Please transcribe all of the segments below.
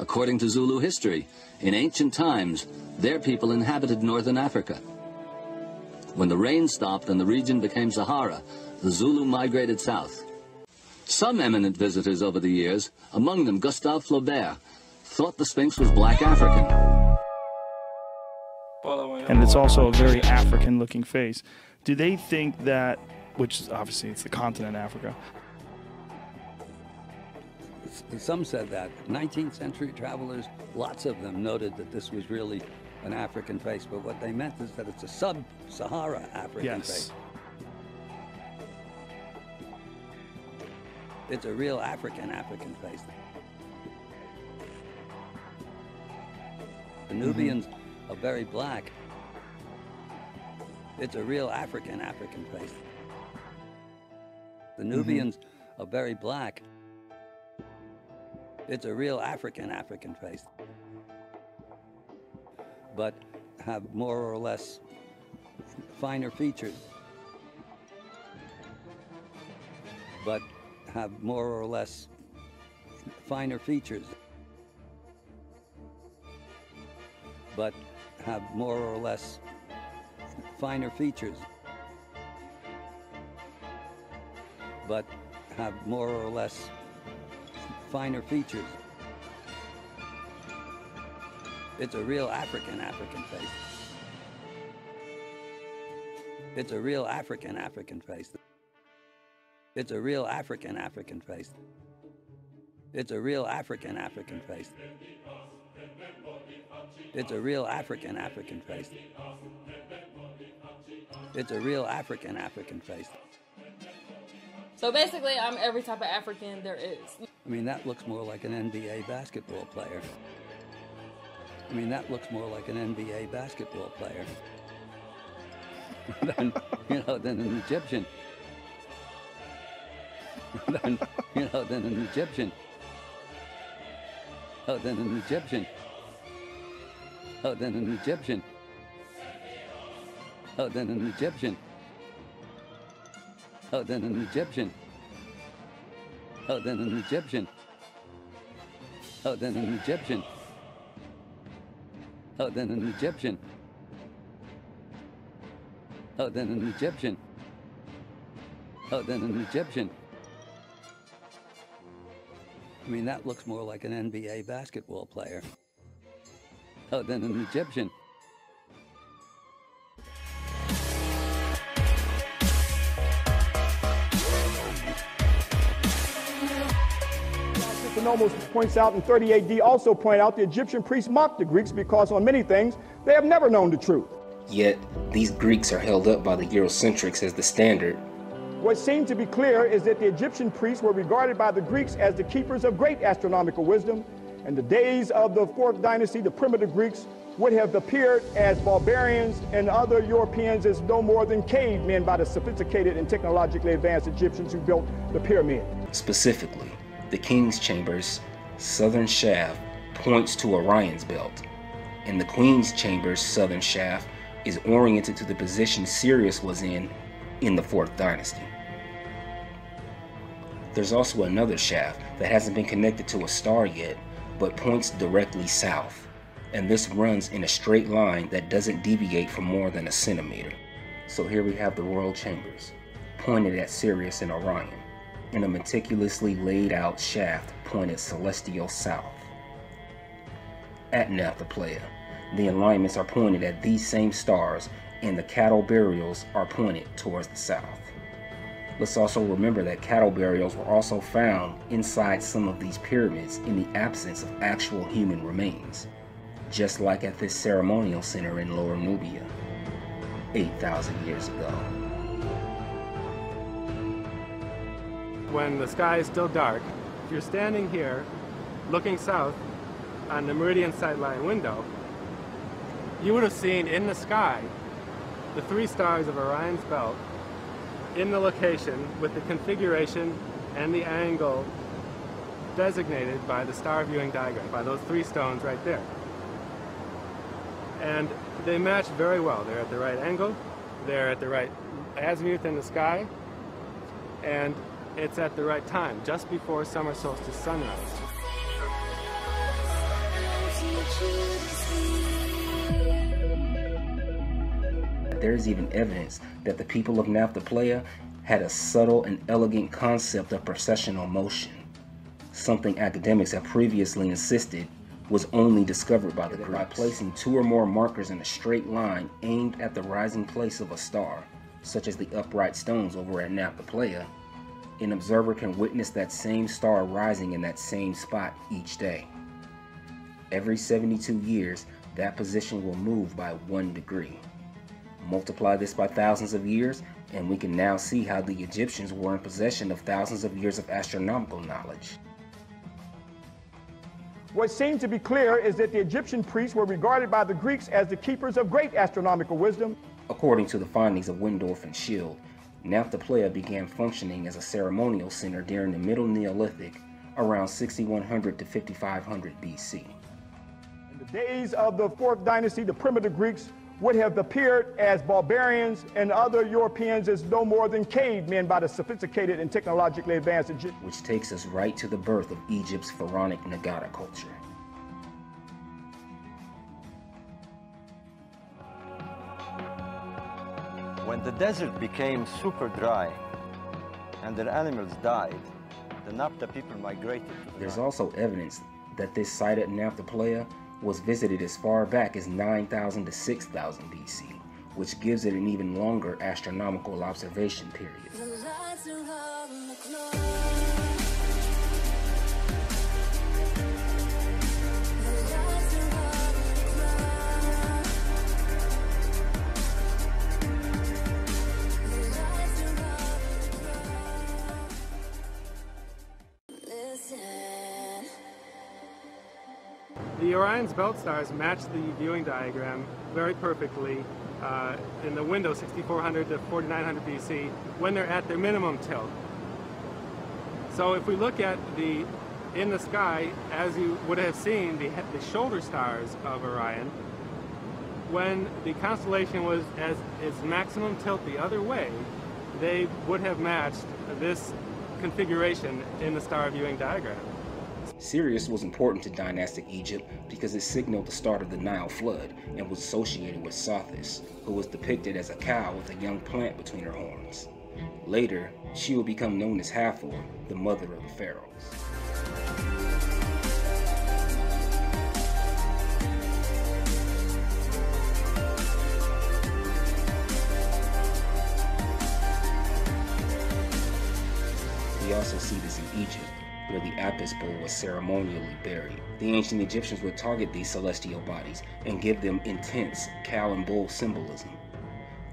According to Zulu history, in ancient times, their people inhabited northern Africa. When the rain stopped and the region became Sahara, the Zulu migrated south. Some eminent visitors over the years, among them Gustave Flaubert, thought the Sphinx was black African. And it's also a very African looking face. Do they think that, which obviously it's the continent Africa, some said that. 19th century travelers, lots of them noted that this was really an African face, but what they meant is that it's a sub-Sahara African yes. face. It's a real African African face. The Nubians mm-hmm. are very black. It's a real African African face. The mm-hmm. Nubians mm-hmm. are very black. It's a real African African face. But have more or less finer features. But have more or less finer features. But have more or less finer features. But have more or less finer features. It's a real African African face. It's a real African African face. It's a real African African face. It's a real African African face. It's a real African African face. It's a real African African face. So basically, I'm every type of African there is. I mean, that looks more like an NBA basketball player. I mean, that looks more like an NBA basketball player than, you know, than an Egyptian. than, you know, than an Egyptian. Oh, than an Egyptian. Oh, than an Egyptian. Oh, than an Egyptian. Oh, then an Egyptian. Oh, then an Egyptian. Oh, then an Egyptian. Oh, then an Egyptian. Oh, then an Egyptian. Oh, then an Egyptian. I mean, that looks more like an NBA basketball player. Oh, then an Egyptian. Nomos points out in 30 AD also point out the Egyptian priests mocked the Greeks because on many things they have never known the truth. Yet, these Greeks are held up by the Eurocentrics as the standard. What seems to be clear is that the Egyptian priests were regarded by the Greeks as the keepers of great astronomical wisdom, and the days of the fourth dynasty, the primitive Greeks, would have appeared as barbarians and other Europeans as no more than cavemen by the sophisticated and technologically advanced Egyptians who built the pyramid. Specifically, the King's Chamber's southern shaft points to Orion's belt, and the Queen's Chamber's southern shaft is oriented to the position Sirius was in in the 4th dynasty. There's also another shaft that hasn't been connected to a star yet, but points directly south, and this runs in a straight line that doesn't deviate for more than a centimeter. So here we have the royal chambers, pointed at Sirius and Orion in a meticulously laid out shaft pointed celestial south. At Nabta Playa, the alignments are pointed at these same stars and the cattle burials are pointed towards the south. Let's also remember that cattle burials were also found inside some of these pyramids in the absence of actual human remains, just like at this ceremonial center in Lower Nubia, 8,000 years ago. When the sky is still dark, if you're standing here looking south on the meridian sightline window, you would have seen in the sky the three stars of Orion's belt in the location with the configuration and the angle designated by the star viewing diagram, by those three stones right there. And they match very well. They're at the right angle, they're at the right azimuth in the sky, and it's at the right time, just before summer solstice sunrise. There is even evidence that the people of Nabta had a subtle and elegant concept of precessional motion, something academics have previously insisted was only discovered by the group. By placing two or more markers in a straight line aimed at the rising place of a star, such as the upright stones over at Nabta an observer can witness that same star rising in that same spot each day. Every 72 years, that position will move by one degree. Multiply this by thousands of years, and we can now see how the Egyptians were in possession of thousands of years of astronomical knowledge. What seems to be clear is that the Egyptian priests were regarded by the Greeks as the keepers of great astronomical wisdom. According to the findings of Wendorf and Schild, Nabta began functioning as a ceremonial center during the Middle Neolithic around 6100 to 5500 BC. In the days of the fourth dynasty, the primitive Greeks would have appeared as barbarians and other Europeans as no more than cavemen by the sophisticated and technologically advanced Egyptians. Which takes us right to the birth of Egypt's pharaonic Naqada culture. When the desert became super dry and their animals died, the Nabta people migrated the There's also evidence that this site at Nabta was visited as far back as 9000 to 6000 BC, which gives it an even longer astronomical observation period. Orion's belt stars match the viewing diagram very perfectly uh, in the window 6400 to 4900 BC when they're at their minimum tilt. So if we look at the in the sky, as you would have seen, the, the shoulder stars of Orion, when the constellation was at its maximum tilt the other way, they would have matched this configuration in the star viewing diagram. Sirius was important to dynastic Egypt because it signaled the start of the Nile flood and was associated with Sothis, who was depicted as a cow with a young plant between her horns. Later, she would become known as Hathor, the mother of the pharaohs. We also see this in Egypt, where the Apis bull was ceremonially buried. The ancient Egyptians would target these celestial bodies and give them intense cow and bull symbolism.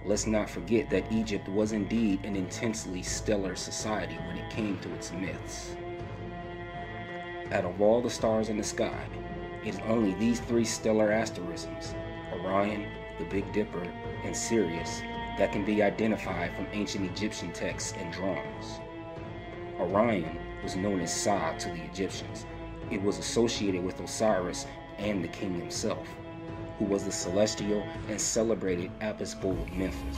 Let's not forget that Egypt was indeed an intensely stellar society when it came to its myths. Out of all the stars in the sky, it is only these three stellar asterisms, Orion, the Big Dipper, and Sirius, that can be identified from ancient Egyptian texts and drawings. Orion was known as Sa to the Egyptians. It was associated with Osiris and the king himself, who was the celestial and celebrated Apis bull of Memphis.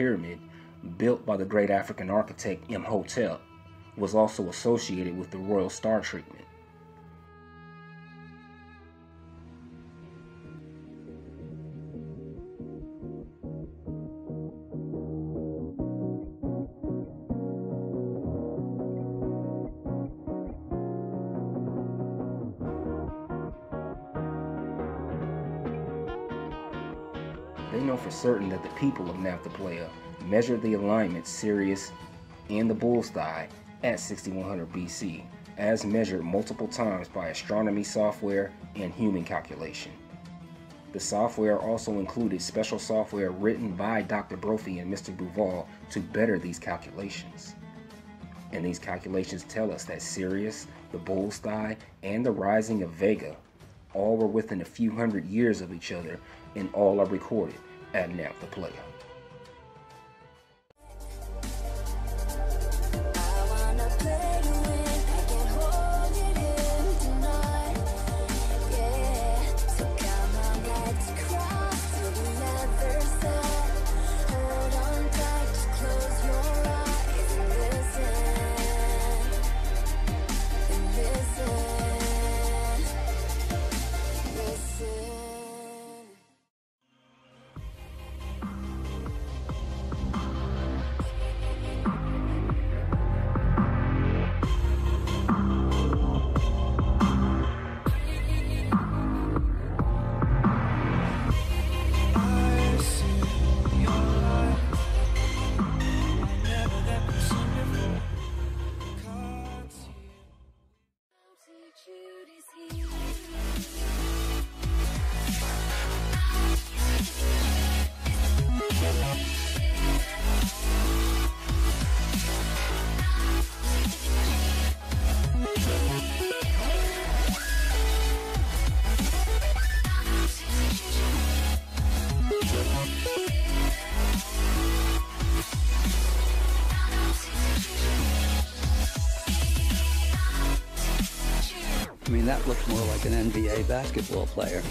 Pyramid, built by the great African architect Imhotep, was also associated with the royal star treatment. They know for certain that the people of Nabta measured the alignment Sirius and the bull's thigh at 6100 BC, as measured multiple times by astronomy software and human calculation. The software also included special software written by Dr. Brophy and Mr. Bauval to better these calculations. And these calculations tell us that Sirius, the bull's thigh, and the rising of Vega all were within a few hundred years of each other and all are recorded at Nabta Playa. I mean, that looks more like an NBA basketball player.